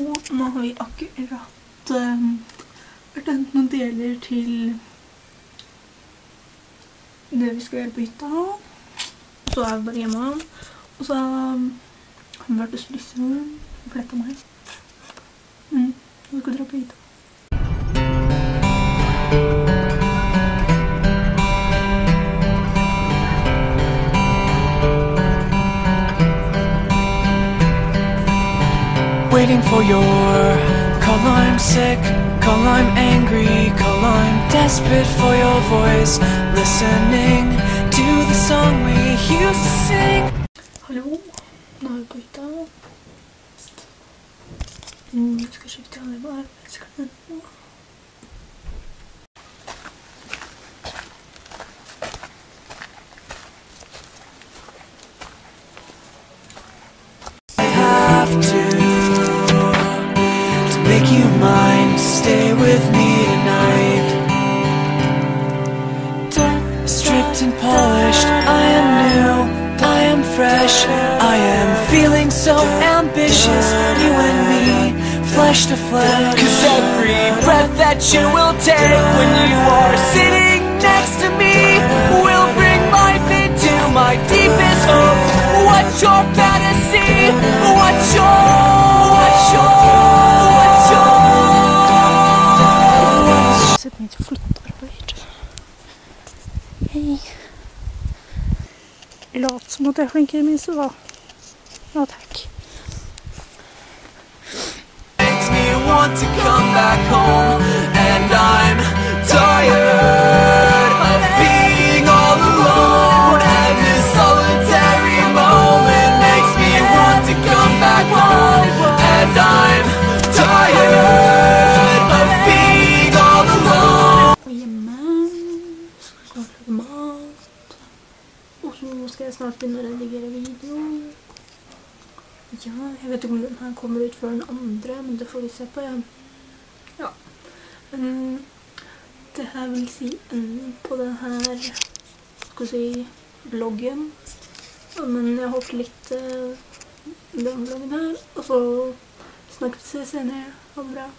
Og nå har vi akkurat um, vært hentet noen deler til det vi skal gjøre på hytta. Så er vi bare hjemme. Og så um, har vi vært og Lyssemoren og fletta meg. Mm. Vi skal dra på hytta. Waiting for your call, I'm sick, call, I'm angry, call, I'm desperate for your voice. Listening to the song we used to sing. Hallo, nå er vi på hytta. Mm, vi skal skifte alle arbeidsklærne nå. have to make you mine. Stay with me tonight. Stripped and polished. I am new. I am fresh. I am feeling so ambitious. You and me, flesh to flesh. Cause every breath that you will take when you are sitting next to me will bring life into my deepest hope. What's your fantasy? Hei. Lat som at jeg er i det minste, da. Ja, takk. makes me want to come back home Så skal jeg snart begynne å redigere video. Ja, jeg vet ikke om den her kommer ut før den andre, men det får vi se på, ja. Ja. Men det her vil si enden på den her, skal vi si, vloggen. Men jeg håper litt denne den vloggen her, og så snakkes vi senere. Ha det bra.